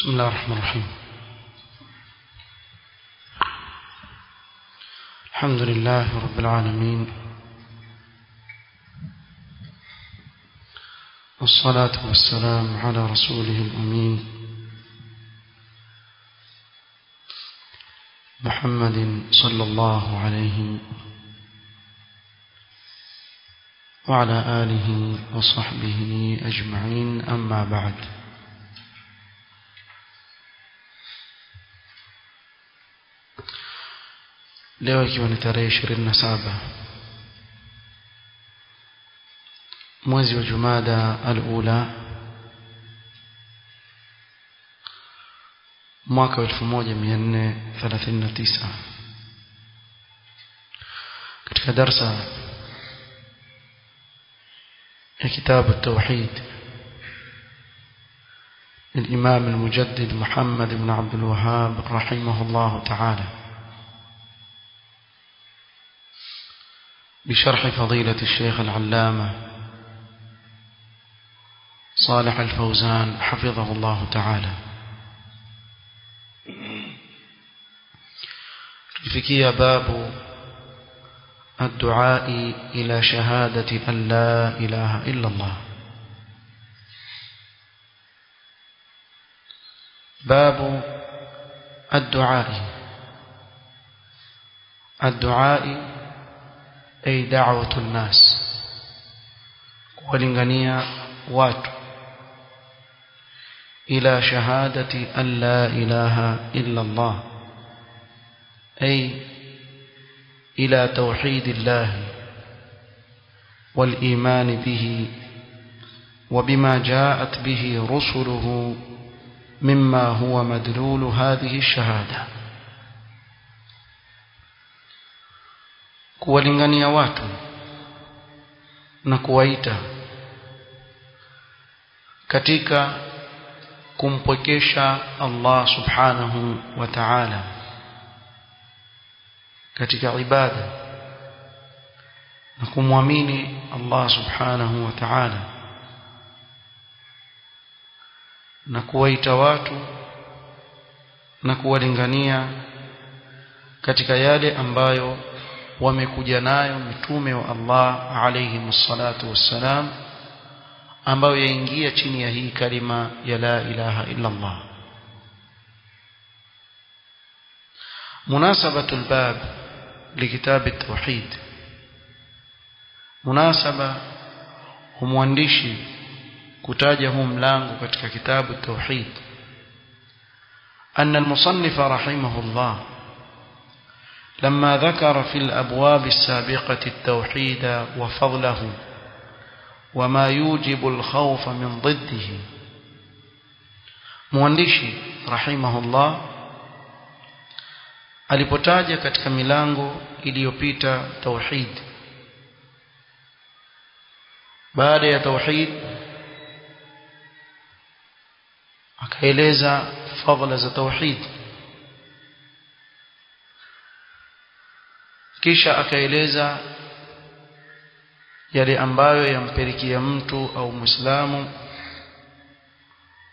بسم الله الرحمن الرحيم. الحمد لله رب العالمين. والصلاة والسلام على رسوله الأمين. محمد صلى الله عليه وعلى آله وصحبه أجمعين. أما بعد. Leo ikiwa ni tarehe ishirini na saba mwezi wa jumada alula mwaka wa elfu moja mia nne thelathini na tisa katika darsa ya kitabu التوحيد للإمام المجدد محمد بن عبد الوهاب رحمه الله تعالى بشرح فضيلة الشيخ العلامة صالح الفوزان حفظه الله تعالى. فكي باب الدعاء إلى شهادة أن لا إله إلا الله. باب الدعاء. الدعاء أي دعوة الناس ولنغنيا وات إلى شهادة أن لا إله إلا الله. أي إلى توحيد الله والإيمان به وبما جاءت به رسله مما هو مدلول هذه الشهادة. Kuwalingania watu na kuwaita katika kumpwekesha Allah subhanahu wa ta'ala katika ibada na kumwamini Allah subhanahu wa ta'ala na kuwaita watu na kuwalingania katika yale ambayo wamekuja nayo mitume wa Allah alayhi msalatu wassalam ambayo yaingia chini ya hii kalima ya la ilaha illa Allah مناسبة الباب لكتاب التوحيد مناسبة humwandishi kutaja huu mlango katika kitabu التوحيد أن المصنف رحمه الله لما ذكر في الأبواب السابقة التوحيد وفضله وما يوجب الخوف من ضده. مواندشي رحمه الله ألبتاج كتك ميلانغو إليوبيتا توحيد بعد توحيد أكيليزا فضل توحيد kisha akaeleza yale ambayo yampelekea mtu au muislamu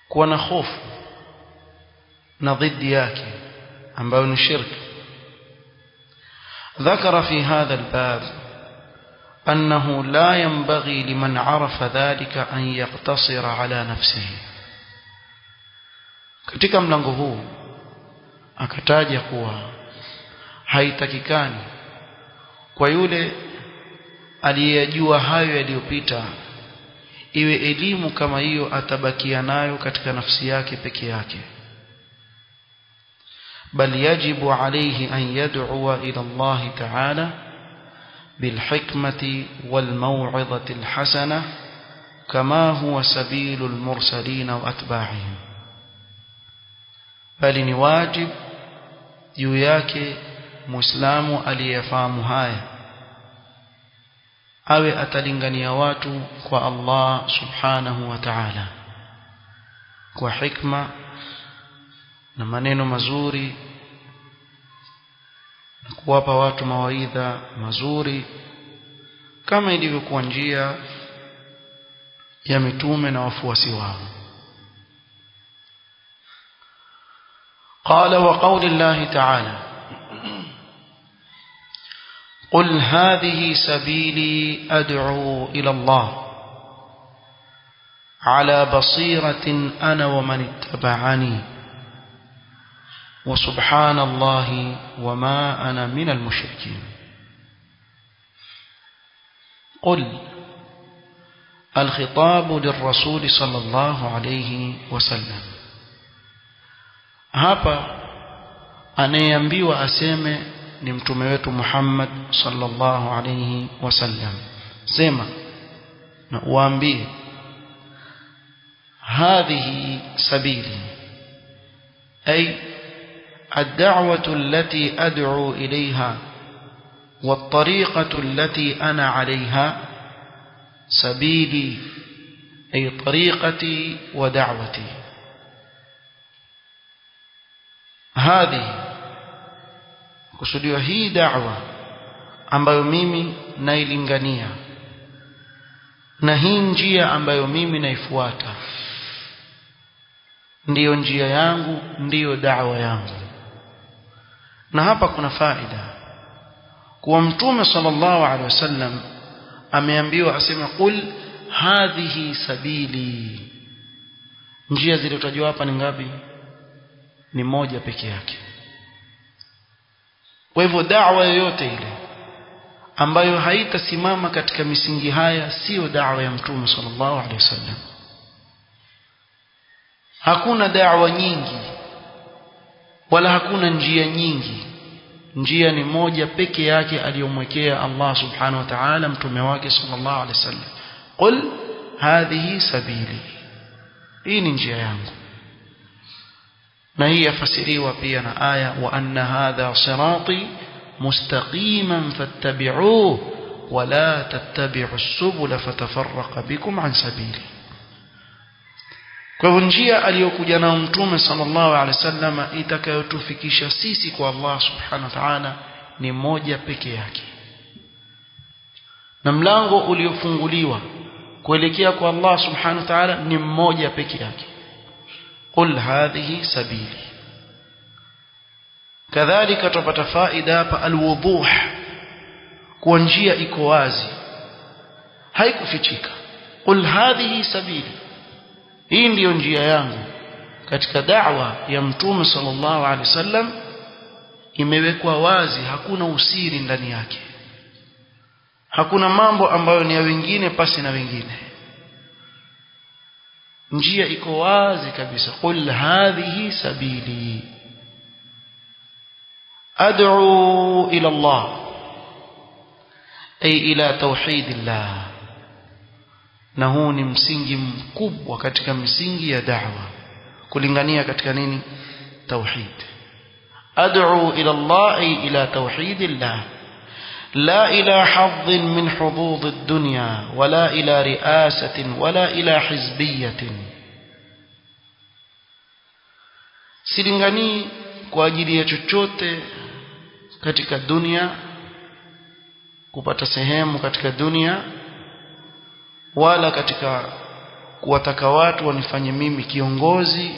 kuwa na hofu na dhidi yake ambayo ni shirki ذكر في هذا الباب أنه لا ينبغي لمن عرف ذلك أن يقتصر على نفسه katika mlango huu akataja kuwa haitakikani kwa yule aliyejua hayo yaliyopita iwe elimu kama hiyo atabakia nayo katika nafsi yake peke yake. بل يجب عليه أن يدعو إلى الله تعالى بالحكمة والموعظة الحسنة كما هو سبيل المرسلين وأتباعهم بل نواجب يوياك مسلام أليفام هاي awe atalingania watu kwa Allah subhanahu wa ta'ala kwa hikma na maneno mazuri na kuwapa watu mawaidha mazuri kama ilivyokuwa njia ya mitume na wafuasi wao قال وقول الله تعالى قل هذه سبيلي أدعو إلى الله. على بصيرة أنا ومن اتبعني. وسبحان الله وما أنا من المشركين. قل الخطاب للرسول صلى الله عليه وسلم. Hapa anayeambiwa aseme ni mtume wetu Muhammad sallallahu alayhi wasallam sema na uambie hadhihi sabili ay الدعوة التي أدعو إليها والطريقة التي أنا عليها سبيلي أي طريقتي ودعوتي هذه kusudiwa hii da'wa ambayo mimi nailingania na hii njia ambayo mimi naifuata ndiyo njia yangu ndiyo da'wa yangu. Na hapa kuna faida kuwa mtume sallallahu alaihi wasallam ameambiwa aseme qul hadhihi sabili. Njia zilizotajwa hapa ni ngapi? Ni moja peke yake kwa hivyo da'wa yoyote ile ambayo haitasimama katika misingi haya siyo da'wa ya mtume sallallahu alaihi wasallam. Hakuna da'wa nyingi wala hakuna njia nyingi. Njia ni moja peke yake aliyomwekea Allah subhanahu wa ta'ala mtume wake sallallahu alaihi wasallam. Qul hadhihi sabili. Hii ni njia yangu na hii yafasiriwa pia na aya wa anna hadha sirati mustaqiman fattabi'uhu wala tattabi'u subula fatafarraqa bikum an sabili kwa hivyo njia aliyokuja nayo mtume sallallahu alaihi wasallam itakayotufikisha sisi kwa Allah subhanahu wa ta'ala ni moja peke yake na mlango uliofunguliwa kuelekea kwa Allah subhanahu wa ta'ala ni mmoja peke yake qul hadhihi sabili. Kadhalika tupata faida hapa alwuduh kwa njia iko wazi. Haikufichika. Qul hadhihi sabili. Hii ndiyo njia yangu. Katika da'wa ya mtume sallallahu alaihi wasallam imewekwa wazi hakuna usiri ndani yake. Hakuna mambo ambayo ni ya wengine pasi na wengine njia iko wazi kabisa qul hadhihi sabili ad'u ila Allah ay ila tauhidillah na huu ni msingi mkubwa katika misingi ya da'wa kulingania katika nini tauhid ad'u ila Allah ay ila tauhidillah لا إلى حظ من حظوظ الدنيا ولا إلى رئاسة ولا إلى حزبية silinganii kwa ajili ya chochote katika dunia kupata sehemu katika dunia wala katika kuwataka watu wanifanye mimi kiongozi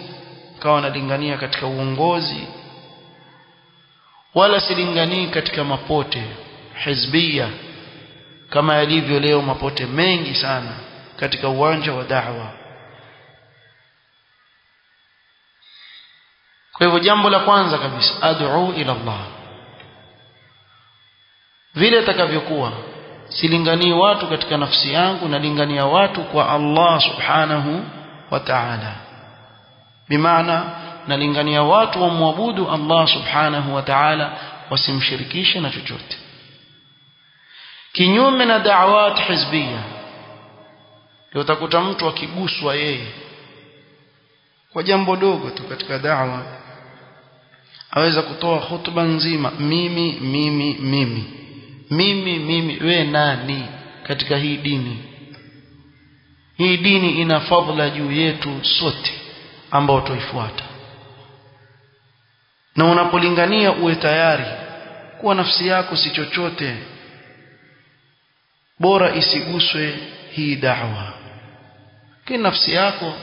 kawa nalingania katika uongozi wala silinganii katika mapote hizbia kama yalivyo leo mapote mengi sana katika uwanja wa da'wa. Kwa hivyo jambo la kwanza kabisa ad'u ila Allah. Vile takavyokuwa silinganii watu katika nafsi yangu nalingania watu kwa Allah subhanahu wa ta'ala. Bimaana nalingania watu wamwabudu Allah subhanahu wa ta'ala wasimshirikishe na chochote kinyume na da'awat hizbia ndio utakuta mtu akiguswa yeye. Kwa jambo dogo tu katika da'wa. Aweza kutoa hutuba nzima mimi mimi mimi. Mimi mimi we nani katika hii dini? Hii dini ina fadhila juu yetu sote ambao tuifuata na unapolingania uwe tayari kuwa nafsi yako si chochote bora isiguswe hii da'wa kini nafsi yako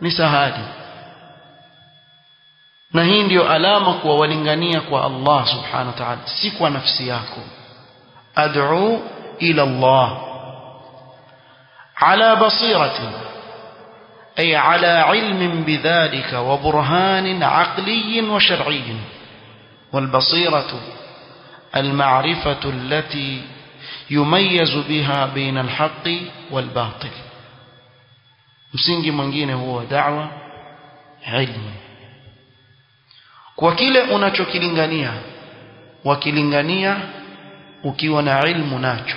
ni sahali na hii ndiyo alama kuwa walingania kwa Allah subhanahu wa ta'ala si kwa nafsi yako ad'u ila Allah ala basiratin أي على علم بذلك وبرهان عقلي وشرعي والبصيرة المعرفة التي yumayizu biha baina alhaqi walbatil. Msingi mwingine huwa da'wa ilmu. Kwa kile unachokilingania wakilingania ukiwa na ilmu nacho.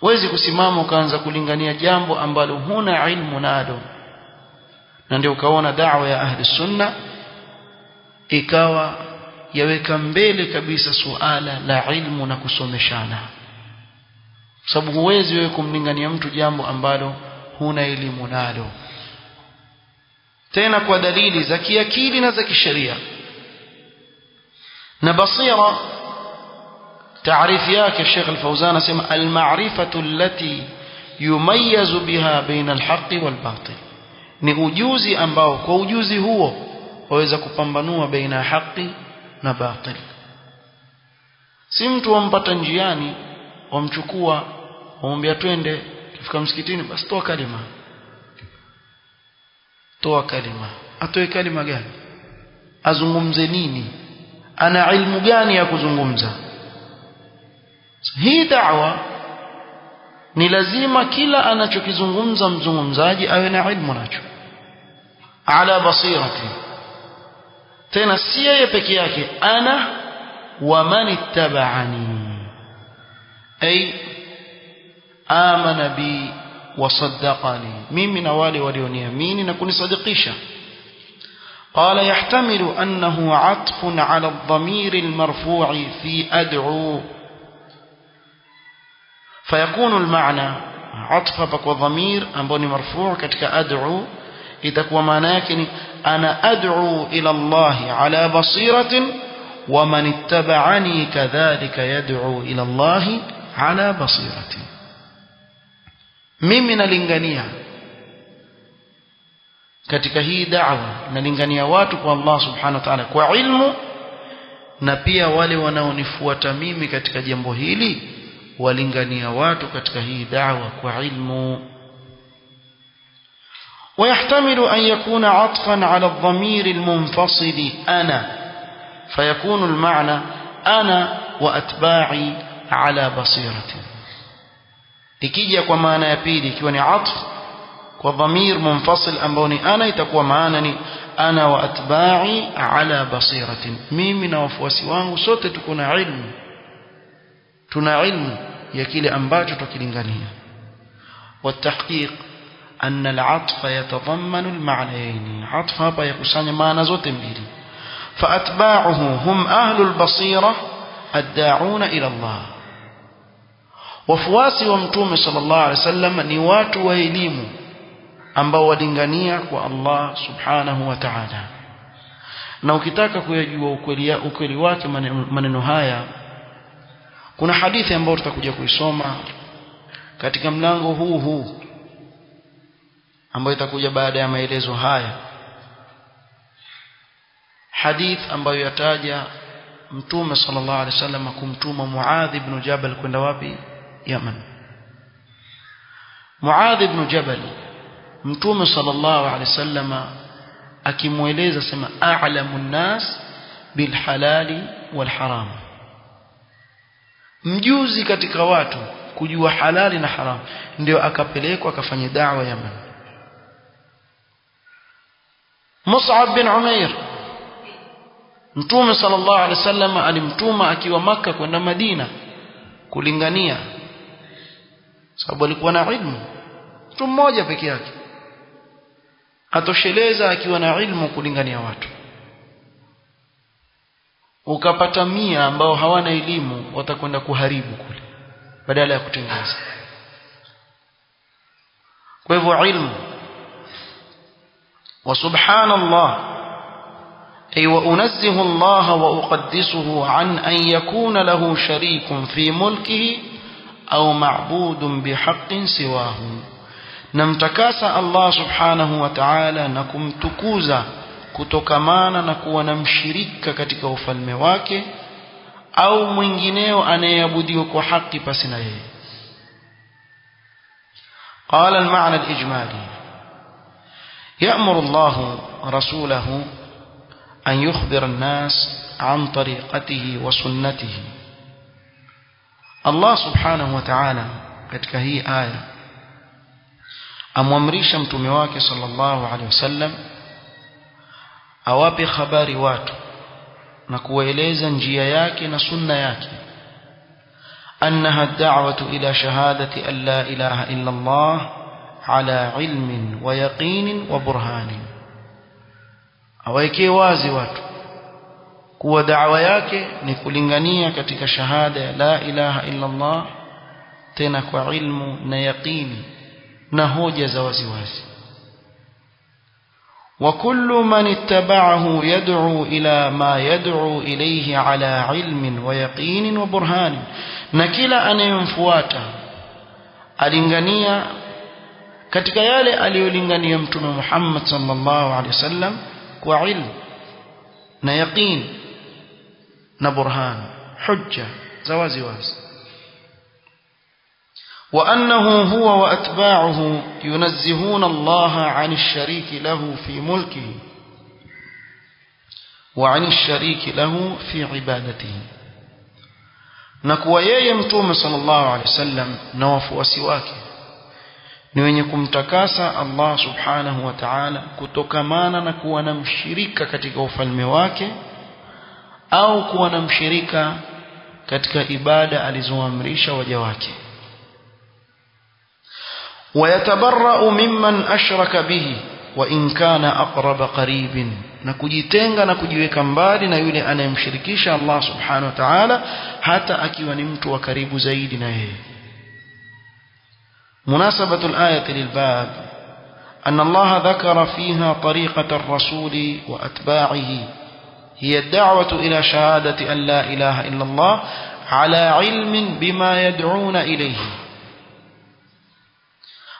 Huwezi kusimama ukaanza kulingania jambo ambalo huna ilmu nalo. Na ndio ukaona da'wa ya ahli sunna ikawa yaweka mbele kabisa suala la ilmu na kusomeshana sababu huwezi wewe kumlingania mtu jambo ambalo huna elimu nalo tena kwa dalili za kiakili na za kisheria na basira تعريف yake Sheikh Al-Fauzan asema al-ma'rifatu allati yumayyazu biha baina al-haqqi wal-batil ni ujuzi ambao kwa ujuzi huo waweza kupambanua baina haki na batil. Si mtu wampata njiani wamchukua wamwambia twende kifika msikitini basi toa kalima. Toa kalima. Atoe kalima gani? Azungumze nini? Ana ilmu gani ya kuzungumza? Hii da'wa ni lazima kila anachokizungumza mzungumzaji awe na ilmu nacho. Ala basirati tena si yeye peke yake ana wa man ittaba'ani ay amana bi wasaddaqani mimi na wale walioniamini na kunisadikisha قال يحتمل أنه عطف على الضمير المرفوع في أدعو فيكون المعنى عطف بك ضمير أنبوني مرفوع كتك أدعو إذا كما معناه أنا أدعو إلى الله على بصيرة ومن اتبعني كذلك يدعو إلى الله على بصيرة mimi nalingania katika hii da'wa nalingania watu kwa Allah subhanahu wa ta'ala kwa ilmu na pia wale wanaonifuata mimi katika jambo hili walingania watu katika hii da'wa kwa ilmu ويحتمل أن يكون عطفا على الضمير المنفصل أنا فيكون المعنى أنا وأتباعي على بصيرة. تكيجي أكوى معنى يبيدي كيوني عطف وضمير منفصل أنبوني أنا يتكوى معنى أنا وأتباعي على بصيرة. مين من وفوسي وانه سوت تكون علم. تنا علم يكيل أنباج وتكيل والتحقيق أن العطف يتضمن المعنيين. عطف هبا يقسان ما نزوت مبيري فأتباعه هم أهل البصيرة الداعون إلى الله. وفواسي ومتومي صلى الله عليه وسلم نوات وإليم أنبا ودنغانية والله سبحانه وتعالى. نو كتاك كويجو وكلي وكليوات من النهاية kuna hadithi ambayo tutakuja kuisoma katika mlango huu huu ambayo itakuja baada ya maelezo haya hadith ambayo yataja mtume sallallahu alaihi wasallam kumtuma Muadh ibn Jabal kwenda wapi Yaman Muadh ibn Jabal mtume sallallahu alaihi wasallam akimueleza sema a'lamu nnas bil halali wal haram mjuzi katika watu kujua halali na haram ndio akapelekwa akafanya da'wa Yaman Mus'ab bin Umair. Mtume sallallahu alaihi wasallam alimtuma akiwa maka kwenda Madina kulingania. Sababu alikuwa na ilmu. Mtu mmoja peke yake. Atosheleza akiwa na ilmu kulingania watu. Ukapata mia ambao hawana elimu watakwenda kuharibu kule badala ya kutengeneza. Kwa hivyo ilmu wa subhanallah أي وأنزه الله وأقدسه عن أن يكون له شريك في ملكه أو معبود بحق سواه. نمتكاس الله سبحانه وتعالى نكم تكوزا mshirika katika ufalme wake au mwingineo anayeabudiwa kwa haki pasi na yeye قال المعنى الإجمالي. يأمر الله رسوله أن يخبر الناس عن طريقته وسنته. الله سبحانه وتعالى كتك هي آية أمومريشا تميواك صلى الله عليه وسلم أوابي بخبار واتو نكويليزا جيا ياكي نسن أنها الدعوة إلى شهادة أن لا إله إلا الله على علم ويقين وبرهان awawekee wazi watu kuwa da'wa yake ni kulingania katika shahada la ilaha illa Allah tena kwa ilmu na yaqini na hoja za waziwazi وكل من اتبعه يدعو إلى ما يدعو إليه على علم ويقين وبرهان na kila anayemfuata alingania katika yale aliyolingania mtume Muhammad sallallahu alaihi wasallam kwa ilmu na yaqin na burhan hujja za wazi wazi وأنه هو وأتباعه ينزهون الله عن الشريك له في ملكه وعن الشريك له في عبادته نكوى mtume sallallahu alaihi wasallam na wafuasi wake ni wenye kumtakasa Allah subhanahu wa ta'ala kutokamana na kuwa na mshirika katika ufalme wake au kuwa na mshirika katika ibada alizoamrisha waja wake. Wayatabarra'u mimman ashraka bihi wa in kana aqraba qaribin na kujitenga na kujiweka mbali na yule anayemshirikisha Allah subhanahu wa ta'ala hata akiwa ni mtu wa karibu zaidi na yeye. مناسبة الآية للباب أن الله ذكر فيها طريقة الرسول وأتباعه. هي الدعوة إلى شهادة أن لا إله إلا الله على علم بما يدعون إليه.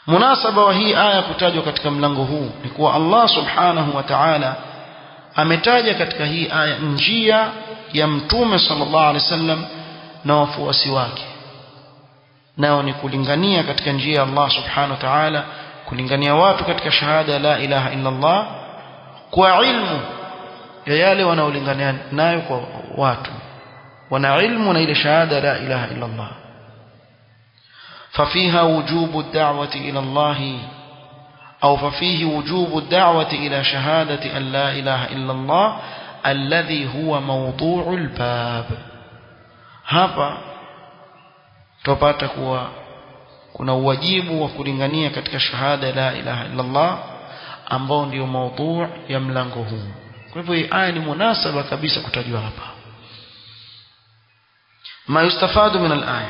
مناسبة وهي آية كتاجو كتك ملنغه لكو الله سبحانه وتعالى أمتاج كتك هي آية نجية يمتوم صلى الله عليه وسلم نوفو وسواكه nao ni kulingania katika njia ya Allah subhanahu wa ta'ala kulingania watu katika shahada la ilaha illa Allah kwa ilmu ya yale wanaolingania nayo kwa watu wana ilmu na ile shahada la ilaha illa Allah ففيها وجوب الدعوة إلى الله أو ففيه وجوب الدعوة إلى شهادة أن لا إله إلا الله الذي هو موضوع الباب hapa tupata kuwa kuna uwajibu wa kulingania katika shahada la ilaha illa Allah ambao ndio maudhu ya mlango huu kwa hivyo aya ni munasaba kabisa kutajwa hapa ma yustafadu min al-aya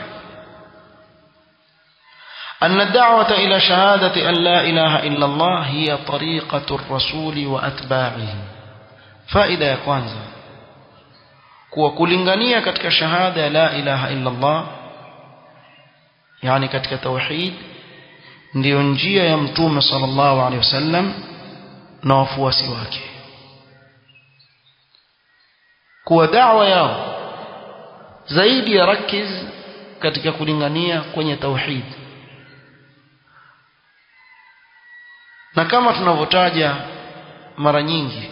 أن الدعوة إلى شهادة أن لا إله إلا الله هي طريقة الرسول وأتباعه فائدة يا كwanza kuwa kulingania katika shahada la ilaha illa Allah yani katika tauhid ndiyo njia ya mtume sallallahu alaihi wasallam na wafuasi wake. Kuwa da'wa yao zaidi ya rakiz katika kulingania kwenye tauhid. Na kama tunavyotaja mara nyingi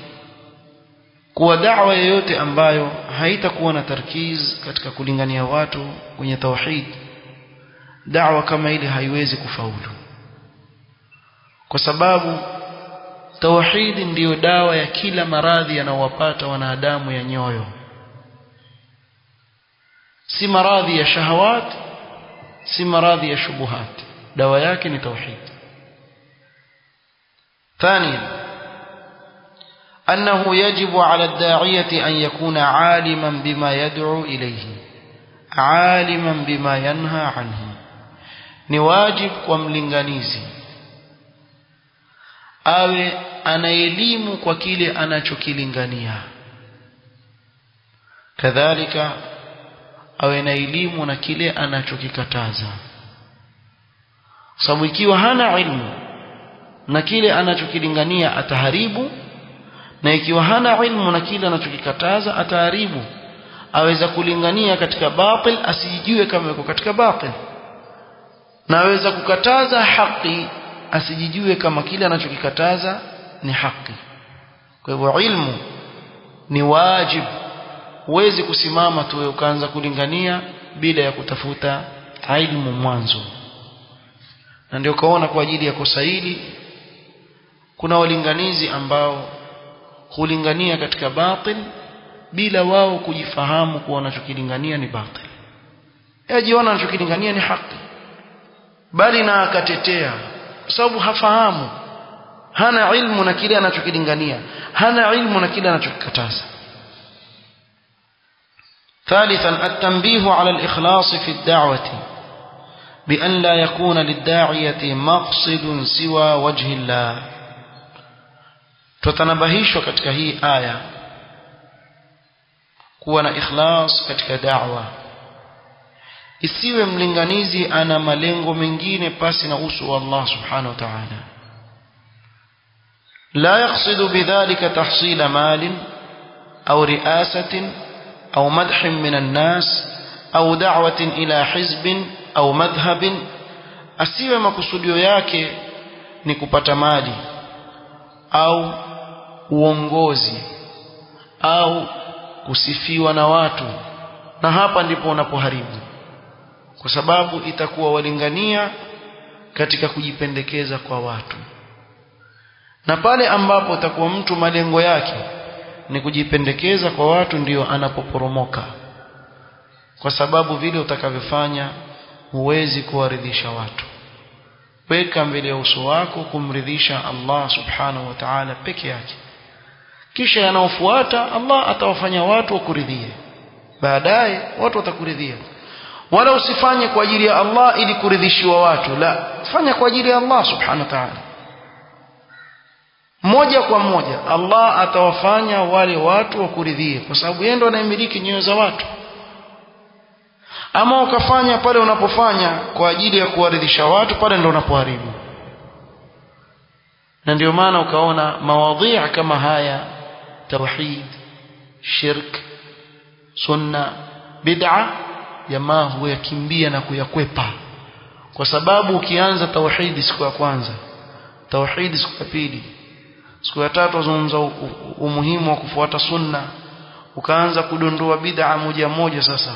kuwa da'wa yoyote ambayo haitakuwa na tarkiz katika kulingania watu kwenye tauhid da'wa kama ile haiwezi kufaulu kwa sababu tauhid ndiyo dawa ya kila maradhi yanayowapata wanadamu ya nyoyo si maradhi ya shahawat si maradhi ya shubuhat dawa yake ni tauhid ثانيا أنه يجب على الداعية أن يكون عالما بما يدعو إليه عالما بما ينهى عنه ni wajibu kwa mlinganizi. Awe ana elimu kwa kile anachokilingania. Kadhalika awe na elimu na kile anachokikataza. Sababu ikiwa hana ilmu na kile anachokilingania ataharibu na ikiwa hana ilmu na kile anachokikataza ataharibu aweza kulingania katika batil asijue kama yuko katika batil na aweza kukataza haki asijijue kama kile anachokikataza ni haki. Kwa hivyo ilmu ni wajibu. Huwezi kusimama tu ukaanza kulingania bila ya kutafuta ilmu mwanzo. Na ndio kaona kwa ajili ya kosa hili kuna walinganizi ambao hulingania katika batil bila wao kujifahamu kuwa wanachokilingania ni batil. Yajiona anachokilingania ni haki bali na akatetea kwa sababu hafahamu hana ilmu na kile anachokilingania hana ilmu na kile anachokikataza ثالثا التنبيه على الإخلاص في الدعوة بأن لا يكون للداعية مقصد سوى وجه الله tutanabahishwa katika hii aya kuwa na ikhlas katika da'wa isiwe mlinganizi ana malengo mengine pasi na uso wa Allah subhanahu wa ta'ala. La yaqsidu bidhalika tahsila malin au riasatin au madhin min an-nas au da'watin ila hizbin au madhhabin. Asiwe makusudio yake ni kupata mali au uongozi au kusifiwa na watu. Na hapa ndipo unapoharibu kwa sababu itakuwa walingania katika kujipendekeza kwa watu. Na pale ambapo utakuwa mtu malengo yake ni kujipendekeza kwa watu ndiyo anapoporomoka. Kwa sababu vile utakavyofanya huwezi kuwaridhisha watu. Weka mbele ya uso wako kumridhisha Allah subhanahu wa ta'ala peke yake. Kisha yanaofuata Allah atawafanya watu wakuridhie. Baadaye watu watakuridhia wala usifanye kwa ajili ya Allah ili kuridhishiwa watu la. Fanya kwa ajili ya Allah subhanahu wa ta'ala. Moja kwa moja Allah atawafanya wale watu wakuridhie kwa sababu yeye ndo anayemiliki nyoyo za watu. Ama ukafanya pale unapofanya kwa ajili ya kuwaridhisha watu pale ndo unapoharibu. Na ndio maana ukaona mawadhi kama haya tauhid shirk sunna bid'a jamaa huyakimbia na kuyakwepa. Kwa sababu ukianza tauhidi siku ya kwanza tauhidi siku ya pili siku ya tatu wazungumza umuhimu wa kufuata sunna ukaanza kudondoa bid'a moja moja sasa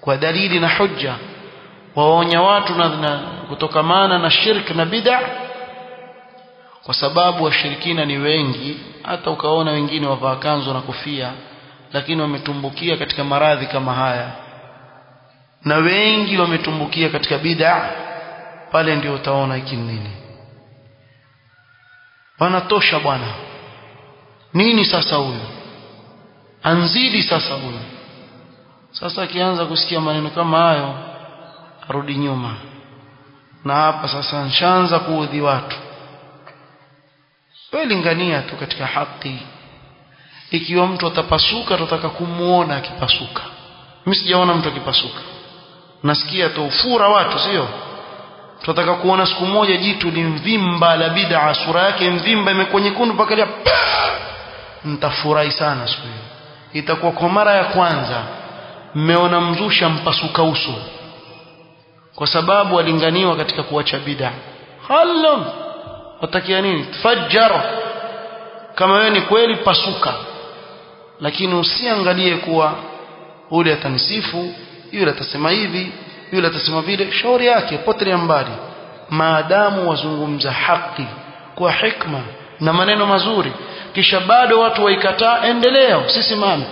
kwa dalili na hujja waonya watu na, na kutokamana na shirk na bid'a kwa sababu washirikina ni wengi hata ukaona wengine wavaa kanzu na kofia lakini wametumbukia katika maradhi kama haya na wengi wametumbukia katika bid'a. Pale ndio utaona hiki nini. Wanatosha bwana. Nini sasa huyu? Anzidi sasa huyu. Sasa akianza kusikia maneno kama hayo arudi nyuma. Na hapa sasa nshaanza kuudhi watu. Wewe lingania tu katika haki. Ikiwa mtu atapasuka tutataka kumuona akipasuka. Mimi sijaona mtu akipasuka nasikia tu ufura watu sio? Tunataka kuona siku moja jitu limvimba la bid'a sura yake mvimba imekuwa nyekundu mpaka lia nitafurahi sana siku hiyo. Itakuwa kwa mara ya kwanza mmeona mzusha mpasuka uso. Kwa sababu alinganiwa katika kuacha bid'a. Halam watakia nini? Tfajjara kama wewe ni kweli pasuka. Lakini usiangalie kuwa ule atanisifu yule atasema hivi yule atasema vile shauri yake potelea mbali. Maadamu wazungumza haki kwa hikma na maneno mazuri kisha bado watu waikataa endelea usisimame.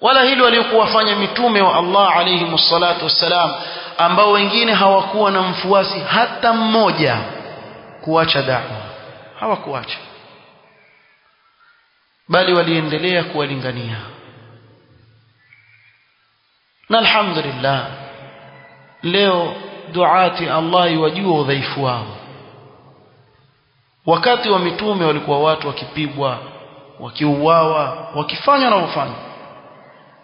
Wala hili waliokuwafanya mitume wa Allah alayhi msalatu wassalam ambao wengine hawakuwa na mfuasi hata mmoja kuacha da'wa. Hawakuacha. Bali waliendelea kuwalingania na alhamdulillah leo duati Allah iwajua udhaifu wao. Wakati wa mitume walikuwa watu wakipigwa wakiuawa wakifanya wanavyofanya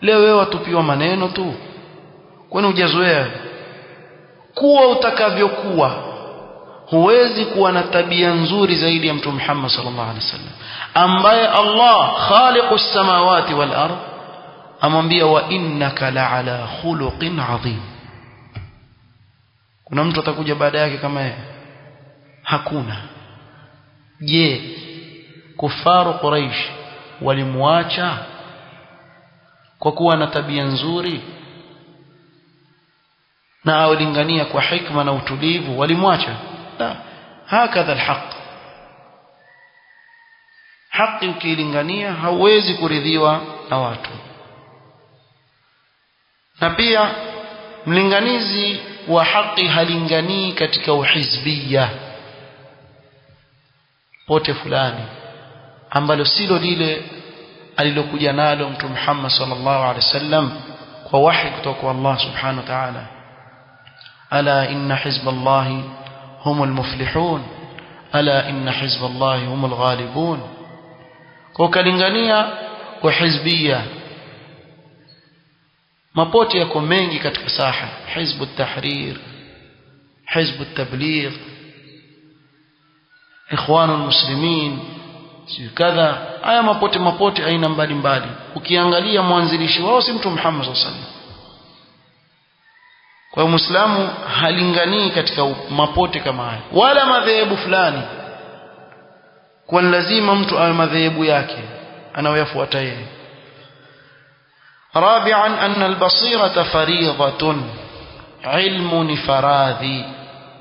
leo wewe watupiwa maneno tu. Kwani hujazoea? Kuwa utakavyokuwa huwezi kuwa na tabia nzuri zaidi ya mtume Muhammad sallallahu alaihi wasallam ambaye Allah khaliqus samawati wal ard amwambia wa innaka la'ala khuluqin adhim kuna mtu atakuja baada yake kama yeye? Hakuna. Je kufaru quraish walimwacha kwa kuwa na tabia nzuri? Na awalingania kwa hikma na utulivu walimwacha la. Hakadha alhaq. Haki ukiilingania hauwezi kuridhiwa na watu na pia mlinganizi wa haki halinganii katika uhizbia pote fulani ambalo silo lile alilokuja nalo mtume Muhammad sallallahu alaihi wasallam kwa wahi kutoka kwa Allah subhanahu wa ta'ala ala inna hizballahi humul muflihun ala inna hizballahi humul ghalibun kwa kalingania kwa hizbia mapote yako mengi katika saha. Hizbu tahrir hizbu tabligh ikhwanul muslimin kadha. Haya mapote mapote aina mbalimbali. Ukiangalia mwanzilishi wao si mtu Muhammad sallallahu alaihi wasallam. Kwa halinganii katika mapote kama haya. Wala madhehebu fulani. Kwa lazima mtu awe madhehebu yake anayoyafuata yeye رابعا أن البصيرة فريضة علم فراذي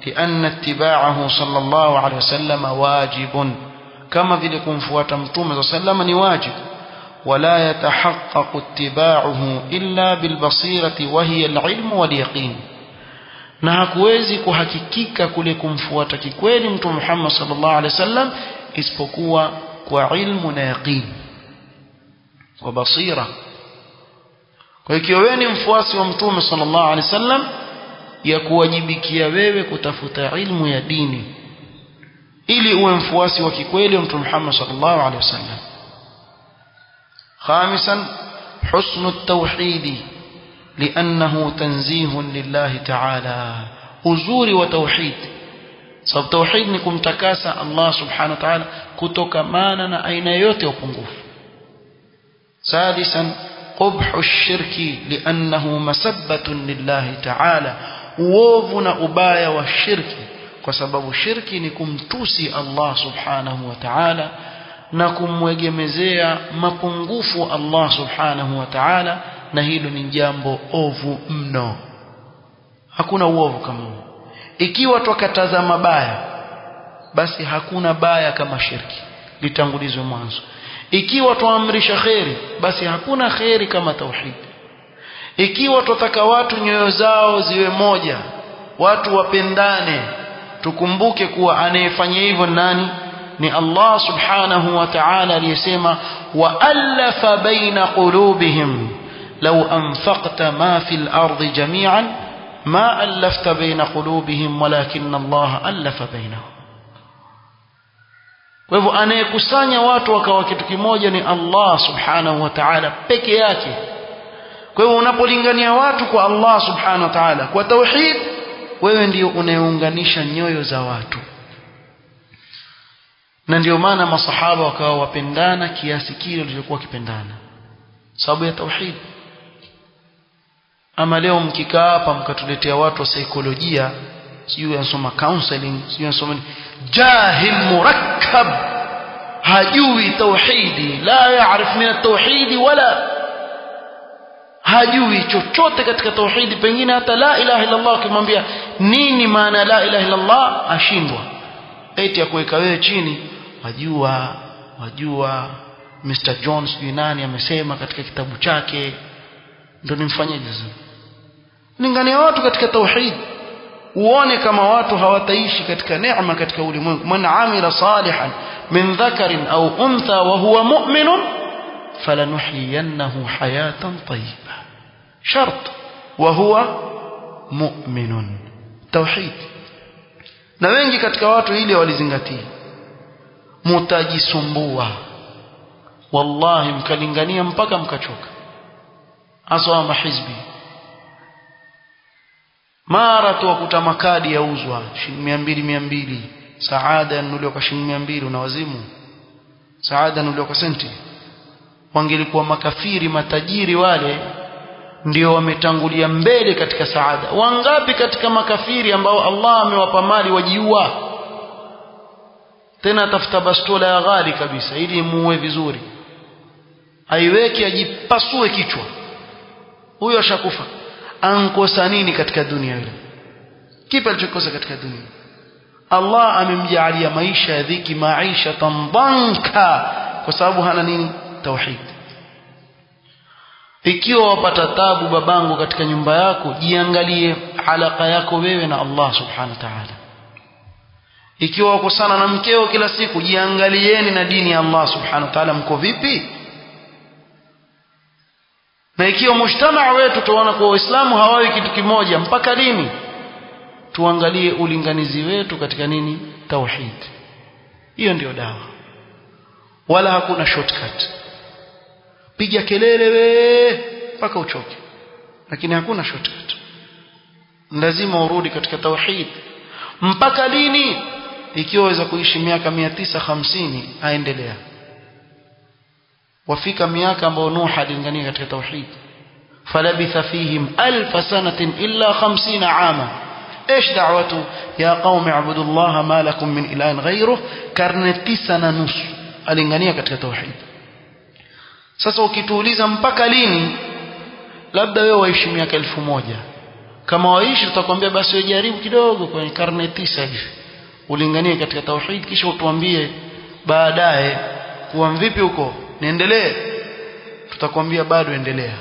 لأن اتباعه صلى الله عليه وسلم واجب. كما ذلكم فواتم صلى الله عليه وسلم واجب. ولا يتحقق اتباعه إلا بالبصيرة وهي العلم واليقين. نهكوزي كهككيك كلكم فواتك كويل محمد صلى الله عليه وسلم اسبقوا وعلم يقين وبصيره kwa hiyo wewe ni mfuasi wa mtume sallallahu alaihi wasallam ya kuwajibikia wewe kutafuta ilmu ya dini ili uwe mfuasi wa kikweli wa mtume Muhammad sallallahu alaihi wasallam خامسا التوحيد لأنه تنزيه لله تعالى uzuri wa tauhid sababu tauhid ni kumtakasa Allah subhanahu wa ta'ala kutokamana na aina yote ya upungufu sadisan قبح الشرك لأنه مسبة لله تعالى uovu na ubaya wa shirki kwa sababu shirki ni kumtusi Allah subhanahu wa ta'ala na kumwegemezea mapungufu Allah subhanahu wa ta'ala na hilo ni jambo ovu mno hakuna uovu kama huo ikiwa twakataza mabaya basi hakuna baya kama shirki litangulizwe mwanzo Ikiwa tuamrisha kheri basi hakuna kheri kama tauhid ikiwa tutaka watu nyoyo zao ziwe moja watu wapendane tukumbuke kuwa anayefanya hivyo nani ni Allah subhanahu wa ta'ala aliyesema wa alafa baina qulubihim law anfaqta ma fil ardi jami'an ma alafta baina qulubihim walakin Allah alafa bainahum kwa hivyo anayekusanya watu wakawa kitu kimoja ni Allah subhanahu wa ta'ala peke yake. Kwa hivyo unapolingania watu kwa Allah subhanahu wa ta'ala kwa tauhid wewe ndio unayeunganisha nyoyo za watu. Na ndio maana masahaba wakawa wapendana kiasi kile walichokuwa wakipendana. Sababu ya tauhid. Ama leo mkikaa hapa mkatuletea watu wa saikolojia sijui anasoma counseling sijui anasoma jahil murakkab. Hajui tauhidi. La yaarif min at-tauhidi wala. Hajui chochote katika tauhidi pengine hata la ilaha illa Allah ukimwambia nini maana la ilaha illa Allah ashindwa. Eti ya kuweka wewe chini wajua wajua Mr Jones sijui nani amesema katika kitabu chake. Ndio nimfanyaje sasa? Ningania watu katika tauhid uone kama watu hawataishi katika neema katika ulimwengu man amila salihan min dhakarin au untha wa huwa mu'minun falanuhyiyannahu hayatan tayyiba shart wa huwa mu'minun tauhid na wengi katika watu ile walizingatia mutajisumbua wallahi mkalingania mpaka mkachoka hasa mahizbi mara tu wakuta makadi yauzwa shilingi mia mbili mia mbili. Saada yanunuliwa kwa shilingi mia mbili una wazimu saada yanunuliwa kwa senti? Wangelikuwa makafiri matajiri wale ndio wametangulia mbele katika saada. Wangapi katika makafiri ambao Allah amewapa mali wajiua? Tena atafuta bastola ya ghali kabisa ili muue vizuri. Aiweke ajipasue kichwa. Huyo ashakufa ankosa nini katika dunia ile kipi alichokosa katika dunia? Allah amemjaalia maisha ya dhiki maisha tambanka kwa sababu hana nini? Tauhid. Ikiwa wapata tabu babangu katika nyumba yako jiangalie alaka yako wewe na Allah subhanahu wa ta'ala. Ikiwa wako sana na mkeo kila siku jiangalieni na dini ya Allah subhanahu wa ta'ala. Mko vipi na ikiwa mujtamaa wetu tunaona kuwa waislamu hawawi kitu kimoja mpaka lini? Tuangalie ulinganizi wetu katika nini? Tauhid. Hiyo ndiyo dawa. Wala hakuna shortcut. Piga kelele we mpaka uchoke. Lakini hakuna shortcut. Lazima urudi katika tauhid. Mpaka lini? Ikiwa waweza kuishi miaka 950 aendelea wafika miaka ambayo Nuh alingania katika tauhid falabitha fihim alf sanatin illa 50 ama ايش دعوته يا قوم اعبدوا الله ما لكم من اله غيره karne tisa na nusu alingania katika tauhid sasa ukituuliza mpaka lini labda wewe waishi miaka elfu moja kama waishi tutakwambia basi wewe jaribu kidogo kwenye karne tisa hivi ulinganie katika tauhid kisha utuambie baadaye kuwa vipi huko Niendelee. Tutakwambia bado endelea.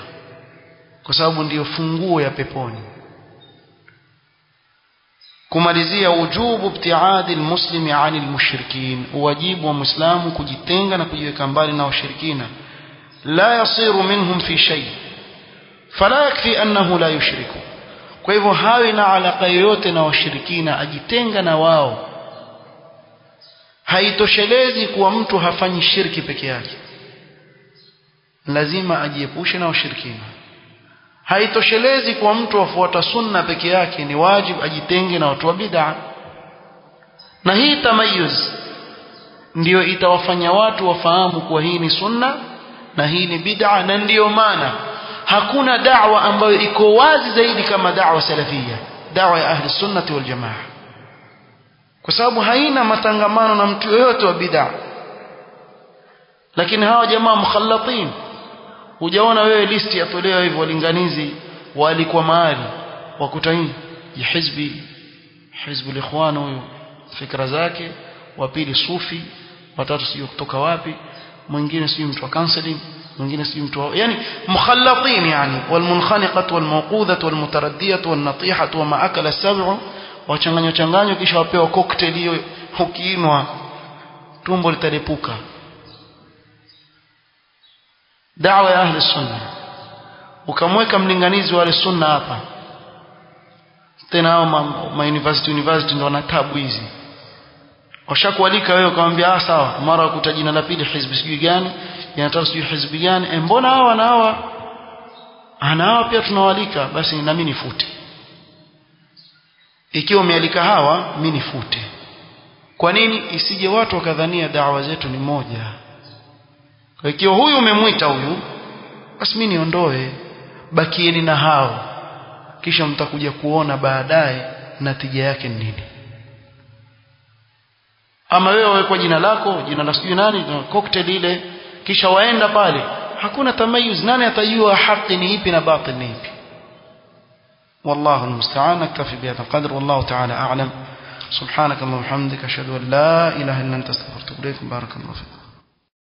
Kwa sababu ndiyo funguo ya peponi. Kumalizia wujubu ibtiadi almuslimi ani almushrikin. Wajibu wa muislamu kujitenga na kujiweka mbali na washirikina. La yasiru minhum fi shay. Fala yakfi annahu la yushriku. Kwa hivyo hawi na alaka yoyote na washirikina ajitenga na wao. Haitoshelezi kuwa mtu hafanyi shirki peke yake lazima ajiepushe na washirikina haitoshelezi kwa mtu afuata sunna peke yake ni wajib ajitenge na watu wa bid'a. Na hii tamayuz ndiyo itawafanya watu wafahamu kuwa hii ni sunna na hii ni bid'a na ndiyo maana hakuna da'wa ambayo iko wazi zaidi kama da'wa salafia da'wa ya ahli sunnati wal jamaa. Kwa sababu haina matangamano na mtu yoyote wa bid'a. Lakini hawa jamaa mukhallatin hujaona wewe listi yatolewa hivyo walinganizi walikuwa mahali wakuta hii hizbi hizbul ikhwan huyo fikra zake. Wa pili sufi watatu sio kutoka wapi mwingine sio mtu wa counseling mwingine sio mtu wa yani mukhallatin yani walmunkhaniqat walmawqudat walmutaraddiyat walnatihat wama akala as-sab'u. Wachanganywa changanywa kisha wapewa cocktail hiyo ukiinwa tumbo litalepuka da'wa ya ahli sunna. Ukamweka mlinganizi wa ahli sunna hapa. Tena hao ma, ma university university ndio wana tabu hizi. Washakualika wewe ukamwambia ah sawa mara ukuta jina la pili hizbi sijui gani yanataka sijui hizbi gani. E, mbona hawa na hawa? Ana hawa pia tunawalika basi na mimi nifute. Ikiwa umealika hawa mimi nifute. Kwa nini? Isije watu wakadhania dawa zetu ni moja ikiwa huyu umemwita huyu basi mimi niondoe bakieni na hao kisha mtakuja kuona baadaye natija yake ni nini ama wewe wawekwa jina lako jina la sijui nani cocktail ile kisha waenda pale hakuna tamayuz nani atajua haki ni ipi na batil ni ipi والله المستعان نكتفي بهذا القدر والله تعالى أعلم سبحانك اللهم وبحمدك أشهد أن لا إله إلا أنت استغفرك وأتوب إليك بارك الله فيك